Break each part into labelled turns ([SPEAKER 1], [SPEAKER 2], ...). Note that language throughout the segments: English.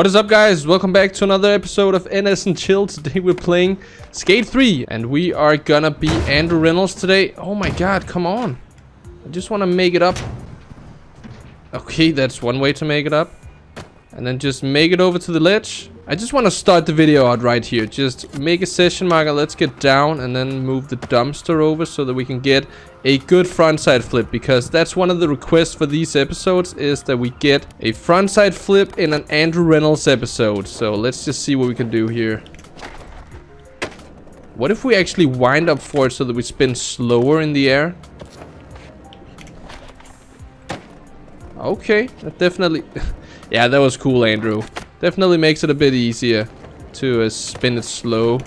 [SPEAKER 1] What is up guys? Welcome back to another episode of NS and Chill. Today we're playing Skate 3 and we are gonna be Andrew Reynolds today. Oh my god, come on. I just want to make it up. Okay, that's one way to make it up. And then just make it over to the ledge. I just want to start the video out right here. Just make a session marker. Let's get down and then move the dumpster over so that we can get a good frontside flip. Because that's one of the requests for these episodes is that we get a frontside flip in an Andrew Reynolds episode. So let's just see what we can do here. What if we actually wind up for it so that we spin slower in the air? Okay, that definitely... yeah, that was cool, Andrew. Definitely makes it a bit easier to uh, spin it slow.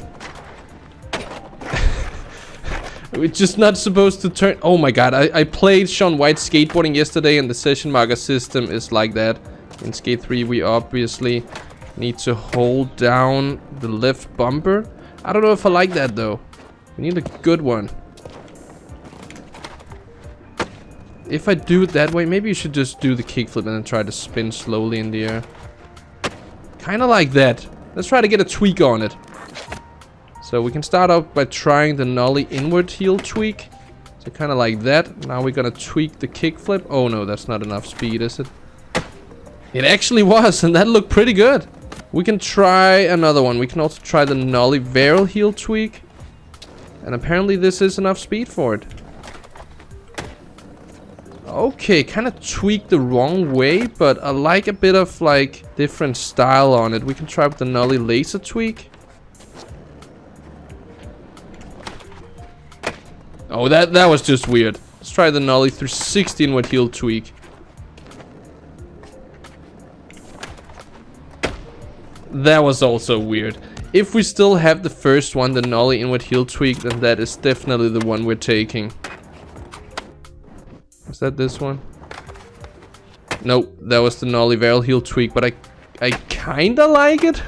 [SPEAKER 1] We're just not supposed to turn... Oh my god, I, I played Shaun White skateboarding yesterday and the session marker system is like that. In Skate 3 we obviously need to hold down the left bumper. I don't know if I like that though. We need a good one. If I do it that way, maybe you should just do the kickflip and then try to spin slowly in the air. Kind of like that. Let's try to get a tweak on it. So we can start out by trying the nollie inward heel tweak. So kind of like that. Now we're gonna tweak the kickflip. Oh no, that's not enough speed, is it? It actually was, and that looked pretty good. We can try another one. We can also try the nollie varial heel tweak. And apparently this is enough speed for it. Okay, kind of tweaked the wrong way, but I like a bit of like different style on it. We can try with the nollie laser tweak. Oh, that, that was just weird. Let's try the nollie 360 with heel tweak. That was also weird. If we still have the first one, the nollie inward heel tweak, then that is definitely the one we're taking. Is that this one? Nope, that was the nollie varial heel tweak, but I, I kinda like it.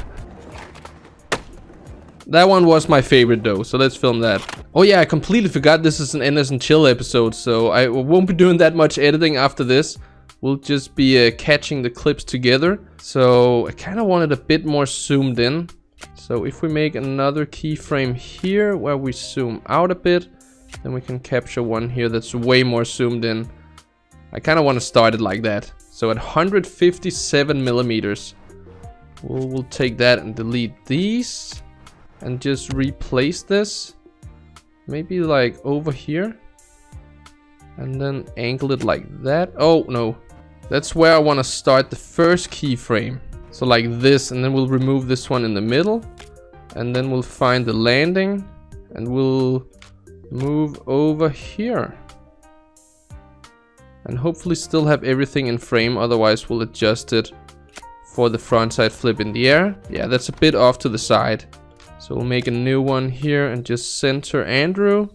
[SPEAKER 1] That one was my favorite though, so let's film that. Oh yeah, I completely forgot this is an NS and Chill episode, so I won't be doing that much editing after this. We'll just be uh, catching the clips together. So I kind of wanted a bit more zoomed in. So if we make another keyframe here where we zoom out a bit, then we can capture one here that's way more zoomed in. I kind of want to start it like that. So at 157 millimeters, we'll, we'll take that and delete these and just replace this. Maybe like over here and then angle it like that. Oh, no. That's where I want to start the first keyframe. So like this and then we'll remove this one in the middle and then we'll find the landing and we'll move over here and hopefully still have everything in frame otherwise we'll adjust it for the frontside flip in the air yeah that's a bit off to the side so we'll make a new one here and just center Andrew.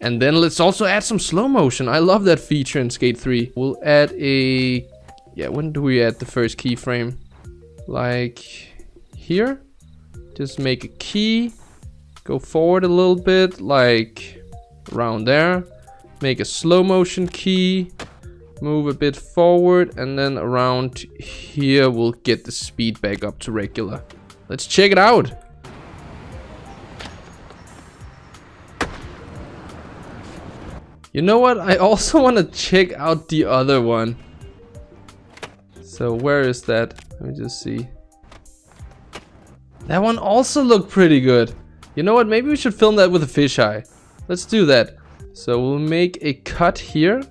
[SPEAKER 1] And then let's also add some slow motion. I love that feature in Skate 3 we'll add a yeah when do we add the first keyframe? Like here. Just make a key go forward a little bit like around there. Make a slow motion key move a bit forward and then around here we'll get the speed back up to regular. Let's check it out you know what? I also want to check out the other one. So where is that? Let me just see. That one also looked pretty good. You know what? Maybe we should film that with a fisheye let's do that. So we'll make a cut here.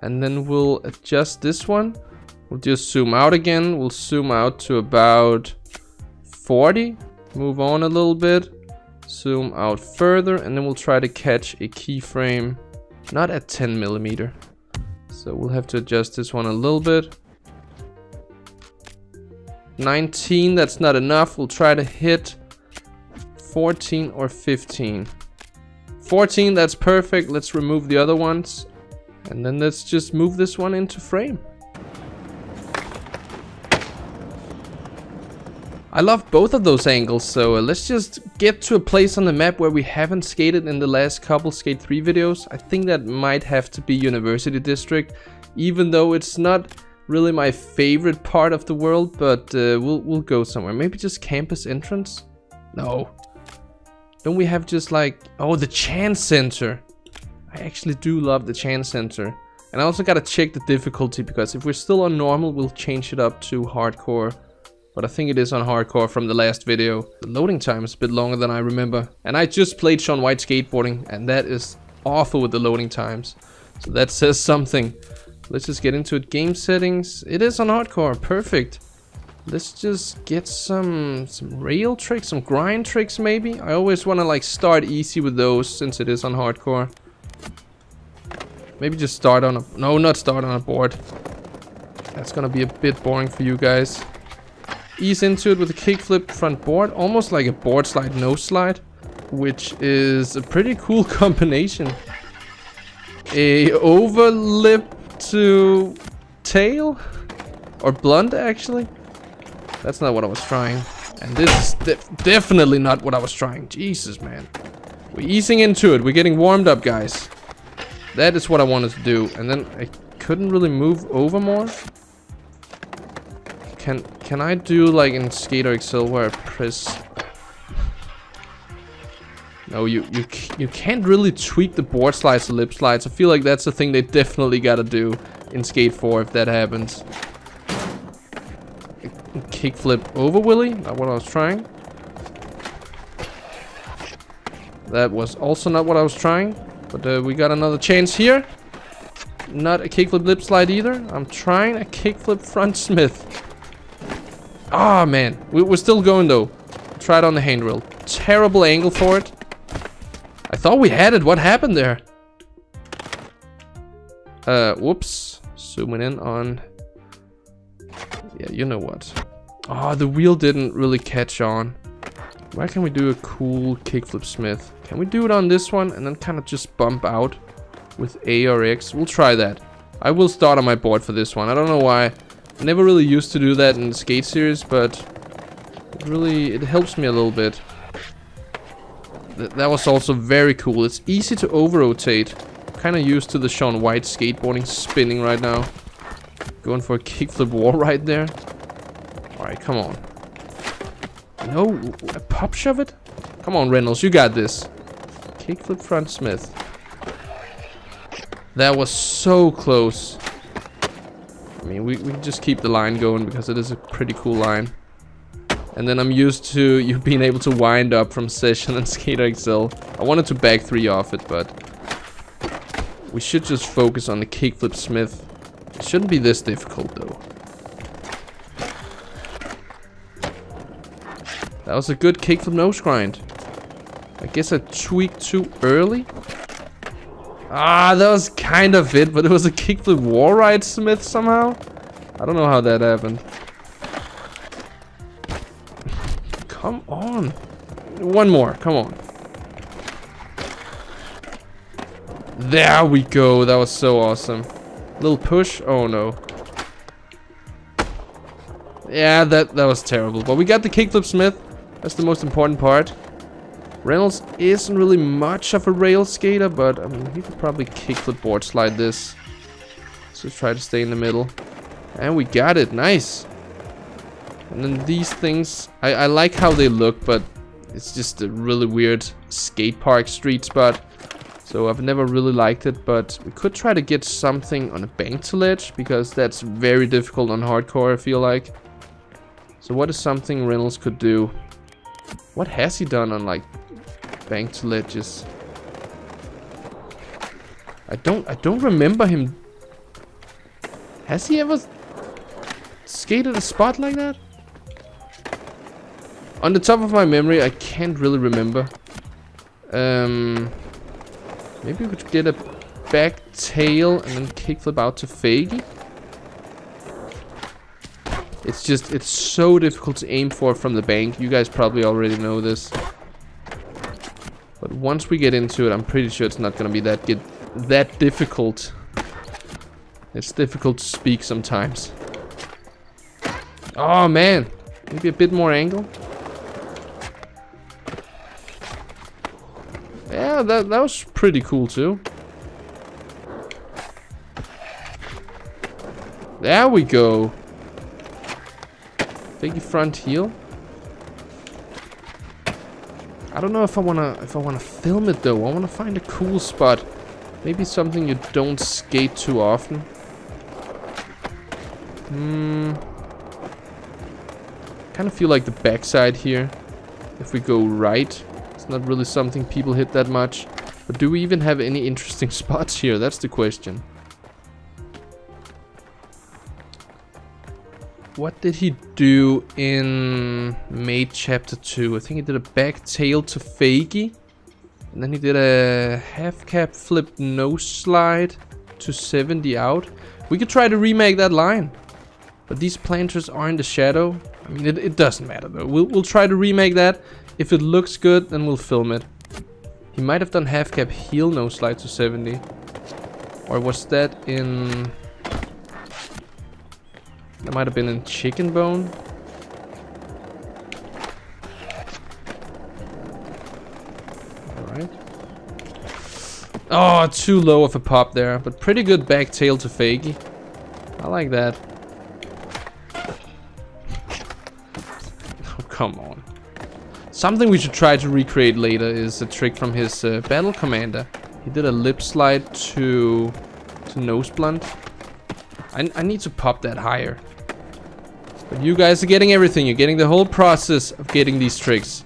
[SPEAKER 1] And then we'll adjust this one. We'll just zoom out again. We'll zoom out to about 40 move on a little bit zoom out further and then we'll try to catch a keyframe not at 10 millimeter. So we'll have to adjust this one a little bit. 19 that's not enough. We'll try to hit 14 or 15 14 that's perfect. Let's remove the other ones. And then let's just move this one into frame. I love both of those angles, so uh, let's just get to a place on the map where we haven't skated in the last couple Skate 3 videos. I think that might have to be University District, even though it's not really my favorite part of the world, but uh, we'll we'll go somewhere. Maybe just campus entrance? No. Don't we have just like oh the chance center? I actually do love the chance center. And I also gotta check the difficulty because if we're still on normal, we'll change it up to hardcore. But I think it is on hardcore from the last video. The loading time is a bit longer than I remember. And I just played Shaun White skateboarding and that is awful with the loading times. So that says something. Let's just get into it. Game settings. It is on hardcore. Perfect. Let's just get some some rail tricks, some grind tricks maybe. I always want to like start easy with those since it is on hardcore. Maybe just start on a... No, not start on a board. That's gonna be a bit boring for you guys. Ease into it with a kickflip front board. Almost like a board slide, no slide. Which is a pretty cool combination. A overlip to tail? Or blunt, actually? That's not what I was trying. And this is de definitely not what I was trying. Jesus, man. We're easing into it. We're getting warmed up, guys. That is what I wanted to do. And then I couldn't really move over more. Can can I do like in Skater XL where I press... No, you, you, you can't really tweak the board slides lip slides. I feel like that's the thing they definitely gotta do in Skate 4 if that happens. Kickflip over Willy, not what I was trying. That was also not what I was trying. But uh, we got another chance here. Not a kickflip lip slide either. I'm trying a kickflip front smith. Ah, oh, man. We, are still going, though. Try it on the handrail. Terrible angle for it. I thought we had it. What happened there? Uh, whoops. Zooming in on... Yeah, you know what. Ah, oh, the wheel didn't really catch on. Why can't we do a cool kickflip smith? Can we do it on this one and then kind of just bump out with A or X? We'll try that. I will start on my board for this one. I don't know why. I never really used to do that in the skate series, but it really, it helps me a little bit. Th that was also very cool. It's easy to over-rotate. Kind of used to the Shaun White skateboarding spinning right now. Going for a kickflip wall right there. Alright, come on. No, a pop shove it? Come on, Reynolds, you got this. Kickflip front Smith. That was so close. I mean, we, we just keep the line going because it is a pretty cool line. And then I'm used to you being able to wind up from Session and Skater XL. I wanted to back three off it, but... We should just focus on the kickflip Smith. It shouldn't be this difficult, though. That was a good kickflip nose grind. I guess I tweaked too early. Ah, that was kind of it, but it was a kickflip war ride smith somehow. I don't know how that happened. come on. One more, come on. There we go, that was so awesome. Little push, oh no. Yeah, that, that was terrible. But we got the kickflip smith. That's the most important part. Reynolds isn't really much of a rail skater, but I mean, he could probably kickflip board slide this. So try to stay in the middle. And we got it, nice. And then these things, I, I like how they look, but it's just a really weird skate park street spot. So I've never really liked it, but we could try to get something on a bank to ledge, because that's very difficult on hardcore, I feel like. So what is something Reynolds could do? What has he done on like banked ledges. I don't I don't remember him. Has he ever skated a spot like that? On the top of my memory, I can't really remember. Um, maybe we could get a back tail and then kickflip out to Fakey. It's just, it's so difficult to aim for from the bank. You guys probably already know this. But once we get into it, I'm pretty sure it's not gonna be that get that difficult. It's difficult to speak sometimes. Oh man, maybe a bit more angle. Yeah, that that was pretty cool too. There we go. Fakey front heel. I don't know if I wanna if I wanna film it though. I wanna find a cool spot. Maybe something you don't skate too often. Hmm. Kind of feel like the backside here. If we go right, it's not really something people hit that much. But do we even have any interesting spots here? That's the question. What did he do in Made chapter 2? I think he did a back tail to Fakey. And then he did a half cab flip nose slide to 70 out. We could try to remake that line. But these planters are in the shadow. I mean, it, it doesn't matter though. We'll, we'll try to remake that. If it looks good, then we'll film it. He might have done half cab heel nose slide to 70. Or was that in... That might have been in chicken bone. Alright. Oh, too low of a pop there. But pretty good back tail to Fakey. I like that. Oh, come on. Something we should try to recreate later is a trick from his uh, battle commander. He did a lip slide to, to nose blunt. I, I need to pop that higher. But you guys are getting everything. You're getting the whole process of getting these tricks.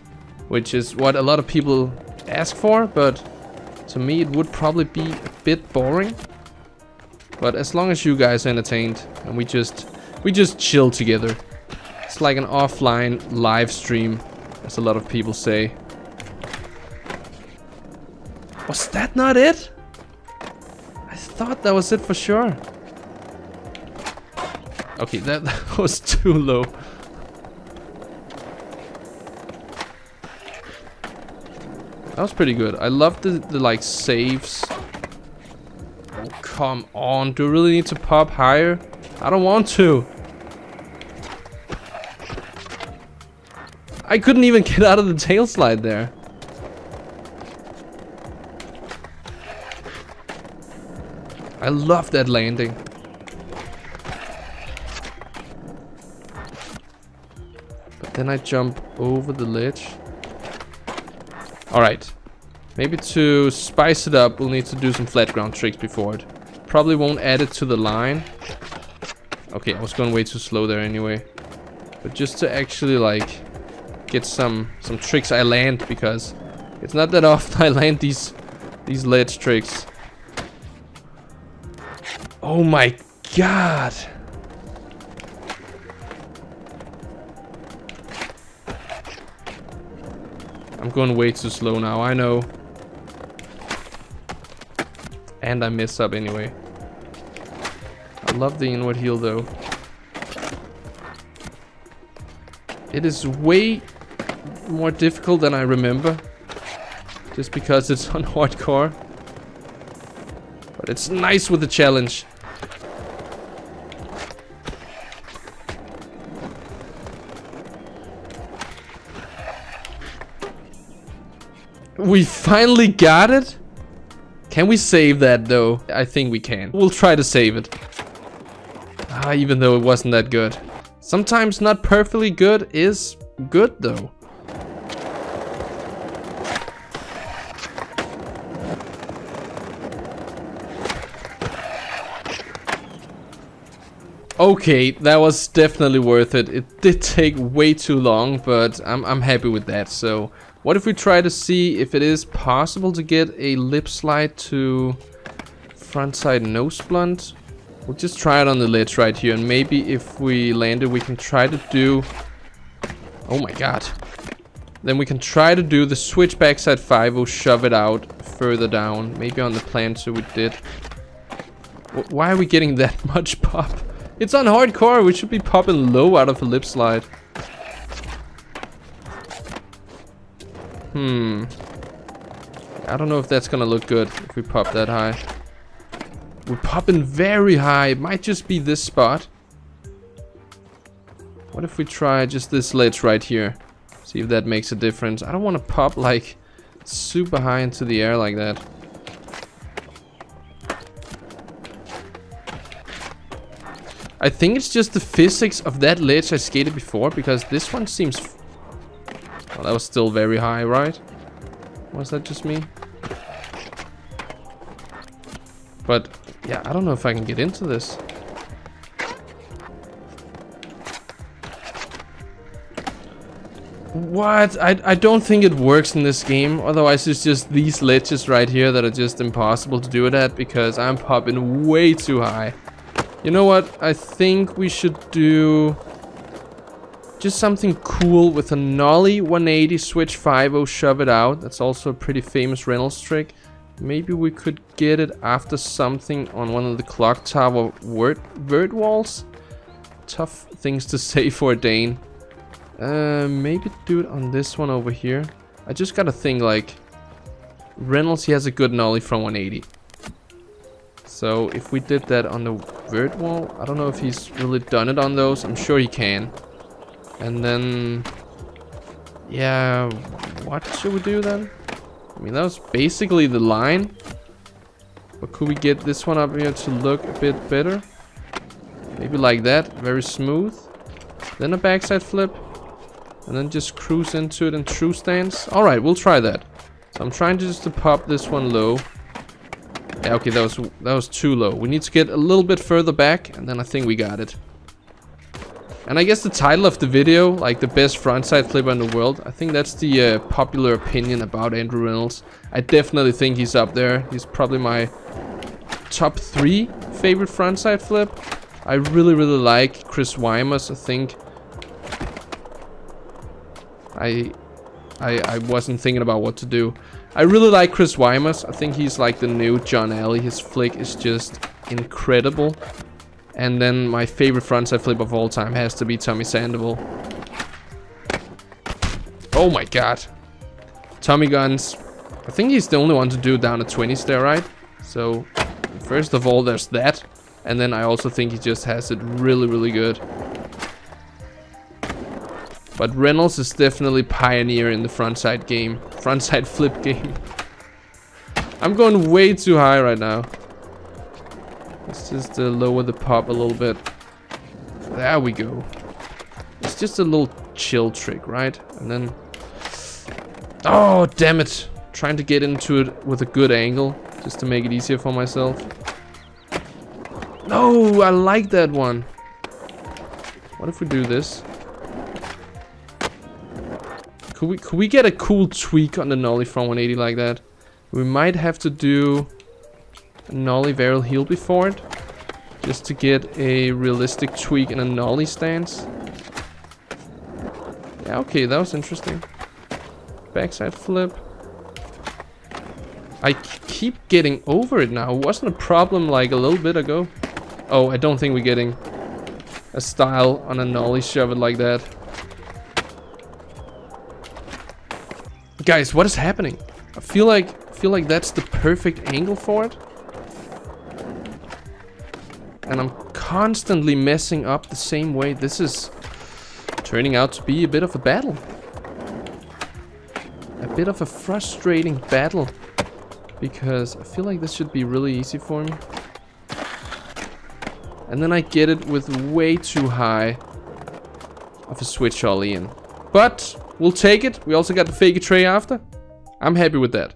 [SPEAKER 1] Which is what a lot of people ask for, but to me it would probably be a bit boring. But as long as you guys are entertained and we just we just chill together. It's like an offline live stream, as a lot of people say. Was that not it? I thought that was it for sure. Okay, that, that was too low. That was pretty good. I love the, the like saves. Oh, come on. Do I really need to pop higher? I don't want to. I couldn't even get out of the tail slide there. I love that landing. Then I jump over the ledge. Alright. Maybe to spice it up, we'll need to do some flat ground tricks before it. Probably won't add it to the line. Okay, I was going way too slow there anyway. But just to actually like get some some tricks I land because it's not that often I land these these ledge tricks. Oh my god. I'm going way too slow now, I know. And I mess up anyway. I love the inward heel though. It is way more difficult than I remember. Just because it's on hardcore. But it's nice with the challenge. We finally got it? Can we save that though? I think we can. We'll try to save it. Ah, even though it wasn't that good. Sometimes not perfectly good is good though. Okay, that was definitely worth it. It did take way too long, but I'm, I'm happy with that. So what if we try to see if it is possible to get a lip slide to frontside nose blunt? We'll just try it on the ledge right here and maybe if we land it we can try to do... Oh my god. Then we can try to do the switch backside 5 We'll shove it out further down. Maybe on the planter we did. Why are we getting that much pop? It's on hardcore, we should be popping low out of a lip slide. Hmm. I don't know if that's gonna look good if we pop that high. We're popping very high. It might just be this spot. What if we try just this ledge right here? See if that makes a difference. I don't want to pop like super high into the air like that. I think it's just the physics of that ledge I skated before, because this one seems... Well, that was still very high, right? Was that just me? But, yeah, I don't know if I can get into this. What? I, I don't think it works in this game. Otherwise, it's just these ledges right here that are just impossible to do it at because I'm popping way too high. You know what? I think we should do just something cool with a nollie 180 switch 5 shove it out. That's also a pretty famous Reynolds trick. Maybe we could get it after something on one of the clock tower word, word walls. Tough things to say for a Dane. Uh, maybe do it on this one over here. I just gotta think like Reynolds, he has a good nollie from 180. So if we did that on the vert wall, I don't know if he's really done it on those. I'm sure he can. And then, yeah, what should we do then? I mean, that was basically the line. But could we get this one up here to look a bit better? Maybe like that, very smooth. Then a backside flip. And then just cruise into it in true stance. Alright, we'll try that. So I'm trying just to pop this one low. Yeah, okay, that was that was too low. We need to get a little bit further back, and then I think we got it. And I guess the title of the video, like the best frontside flipper in the world, I think that's the uh, popular opinion about Andrew Reynolds. I definitely think he's up there. He's probably my top three favorite frontside flip. I really, really like Chris Wymers. I think I, I, I wasn't thinking about what to do. I really like Chris Wymers. I think he's like the new John Alley. His flick is just incredible. And then my favorite frontside flip of all time has to be Tommy Sandoval. Oh my god. Tommy Guns. I think he's the only one to do down a 20s there, right? So, first of all, there's that. And then I also think he just has it really, really good. But Reynolds is definitely pioneer in the frontside game. Frontside flip game. I'm going way too high right now. Let's just uh, lower the pop a little bit. There we go. It's just a little chill trick, right? And then... Oh, damn it. Trying to get into it with a good angle. Just to make it easier for myself. No, I like that one. What if we do this? Could we, could we get a cool tweak on the Nollie from 180 like that? We might have to do Nollie varial heel before it. Just to get a realistic tweak in a Nollie stance. Yeah, okay, that was interesting. Backside flip. I keep getting over it now. It wasn't a problem like a little bit ago. Oh, I don't think we're getting a style on a nollie shove it like that. Guys, what is happening? I feel like I feel like that's the perfect angle for it. And I'm constantly messing up the same way. This is turning out to be a bit of a battle. A bit of a frustrating battle. Because I feel like this should be really easy for me. And then I get it with way too high of a switch all in. But We'll take it. We also got the fake tray after. I'm happy with that.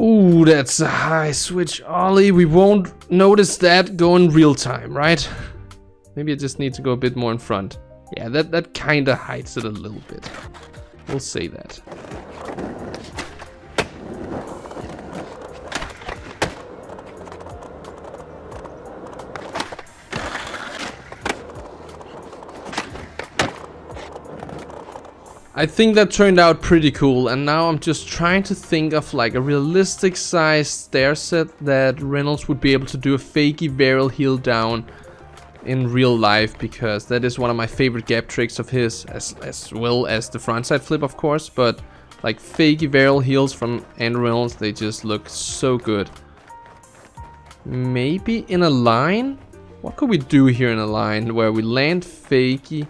[SPEAKER 1] Ooh, that's a high switch ollie. We won't notice that going real time, right? Maybe I just need to go a bit more in front. Yeah, that, that kind of hides it a little bit. We'll say that. I think that turned out pretty cool and now I'm just trying to think of like a realistic size stair set that Reynolds would be able to do a fakey varial heel down in real life because that is one of my favorite gap tricks of his as, as well as the frontside flip of course but like fakey varial heels from Andrew Reynolds they just look so good. Maybe in a line? What could we do here in a line where we land fakey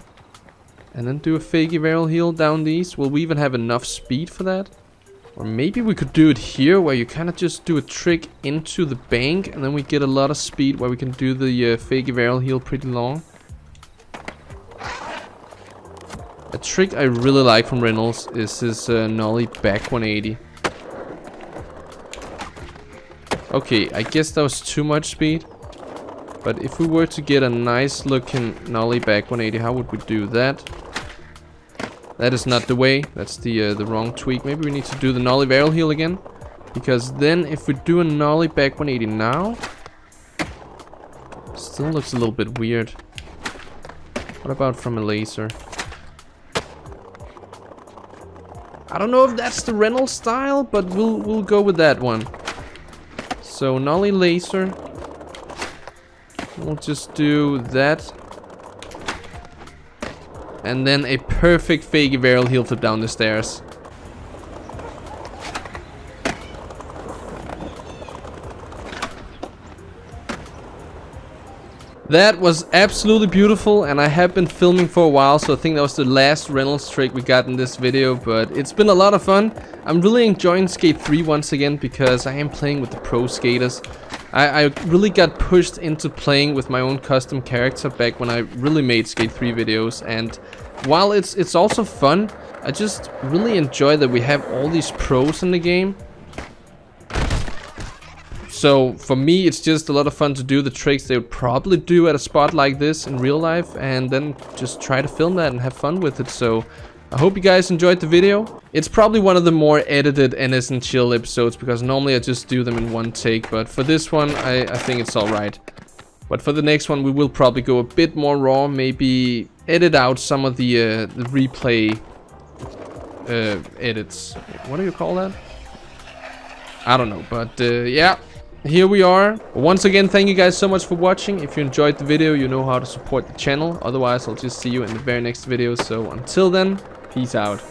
[SPEAKER 1] and then do a fakey varial heel down these. Will we even have enough speed for that? Or maybe we could do it here, where you kind of just do a trick into the bank, and then we get a lot of speed, where we can do the uh, fake varial heel pretty long. A trick I really like from Reynolds is his uh, nollie back 180. Okay, I guess that was too much speed. But if we were to get a nice looking nollie back 180, how would we do that? That is not the way. That's the uh, the wrong tweak. Maybe we need to do the nollie varial heel again. Because then if we do a nollie back 180 now... Still looks a little bit weird. What about from a laser? I don't know if that's the Reynolds style, but we'll we'll go with that one. So nollie laser. We'll just do that. And then a perfect fake varial heel flip down the stairs. That was absolutely beautiful and I have been filming for a while so I think that was the last Reynolds trick we got in this video but it's been a lot of fun. I'm really enjoying Skate 3 once again because I am playing with the pro skaters. I, I really got pushed into playing with my own custom character back when I really made Skate 3 videos and while it's it's also fun, I just really enjoy that we have all these pros in the game so for me, it's just a lot of fun to do the tricks they would probably do at a spot like this in real life and then just try to film that and have fun with it. So I hope you guys enjoyed the video. It's probably one of the more edited and Chill episodes because normally I just do them in one take. But for this one, I, I think it's alright. But for the next one, we will probably go a bit more raw. Maybe edit out some of the, uh, the replay uh, edits. What do you call that? I don't know, but uh, yeah, here we are. Once again, thank you guys so much for watching. If you enjoyed the video, you know how to support the channel. Otherwise, I'll just see you in the very next video. So until then, Peace out.